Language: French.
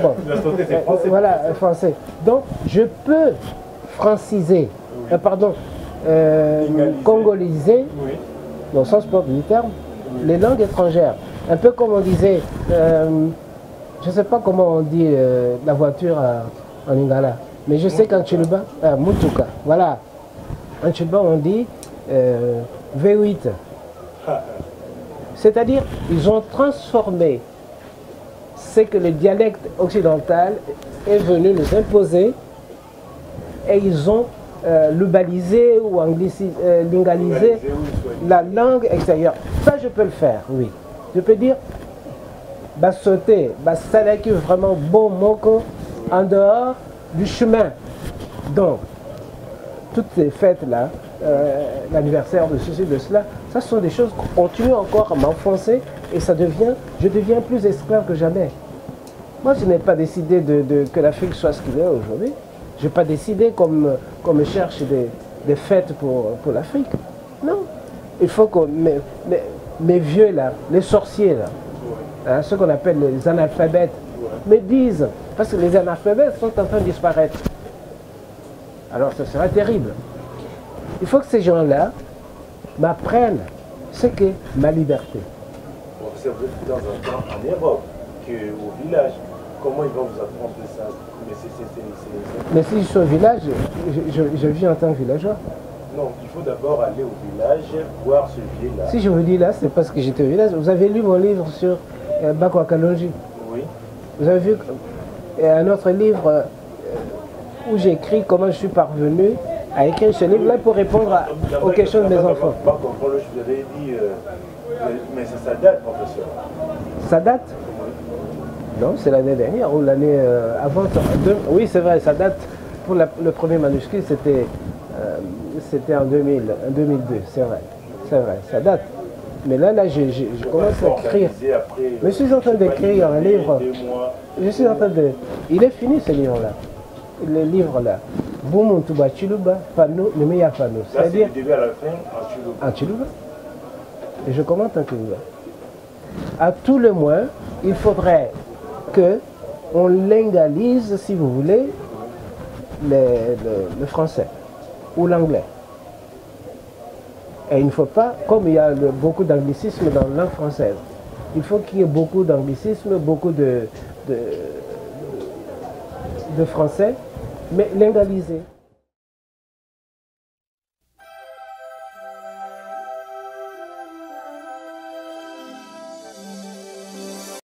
Bon. Français. Voilà, euh, français. Donc, je peux franciser, euh, pardon, euh, congoliser, Oui. dans le sens propre du terme, les langues étrangères. Un peu comme on disait, euh, je ne sais pas comment on dit la voiture en lingala, mais je sais qu'en Chiluba, Mutuka, voilà. En Chiluba, on dit euh, V8. C'est-à-dire, ils ont transformé ce que le dialecte occidental est venu nous imposer et ils ont euh, lubalisé ou anglicisé, euh, lingalisé la langue extérieure. Ça, je peux le faire, oui. Je peux dire, bah, sauter, bah, salaki vraiment bon moko en dehors du chemin. Donc, toutes ces fêtes-là, euh, l'anniversaire de ceci, de cela, ça sont des choses qui continuent encore à m'enfoncer et ça devient, je deviens plus esclave que jamais. Moi, je n'ai pas décidé de, de- que l'Afrique soit ce qu'il est aujourd'hui. Je n'ai pas décidé comme me cherche des, des fêtes pour, pour l'Afrique. Non. Il faut que mes, mes- mes vieux, là, les sorciers, là, hein, ceux qu'on appelle les analphabètes, me disent, parce que les analphabètes sont en train de disparaître. Alors, ce sera terrible. Il faut que ces gens-là m'apprennent ce qu'est ma liberté. Vous êtes dans un temps en Europe, que, au village. Comment ils vont vous apprendre ça Mais si je suis au village, je, je- je vis en tant que villageois. Non, il faut d'abord aller au village, voir ce vieux-là. Si je vous dis là, c'est parce que j'étais au village. Vous avez lu mon livre sur euh, Bakwa Kalonji. Oui. Vous avez vu euh, un autre livre euh, où j'écris comment je suis parvenu à écrire ce livre-là pour répondre à- aux questions de mes enfants. Comprendre, je vous avais dit, euh, mais- ça date, professeur. Ça date? Non, c'est l'année dernière ou l'année euh, avant. deux- oui, c'est vrai, ça date. Pour la- le premier manuscrit, c'était euh, c'était en 2000, en 2002, c'est vrai. C'est vrai, ça date. Mais là, là, je commence à écrire. Organisé après, Mais je suis en train d'écrire un livre. Je suis en train de. Il est fini ce livre-là. Le livre-là. Bumuntuba Chiluba, Fano, Nemeya Fano. Là, c'est C'est-à-dire à la fin, en Chiluba. Et je commente en Chiluba. À tout le moins, il faudrait que on lingalise, si vous voulez, le, français ou l'anglais. Et il ne faut pas, comme il y a beaucoup d'anglicisme dans la langue française, il faut qu'il y ait beaucoup d'anglicisme, beaucoup de, de, de français, mais lingalisé.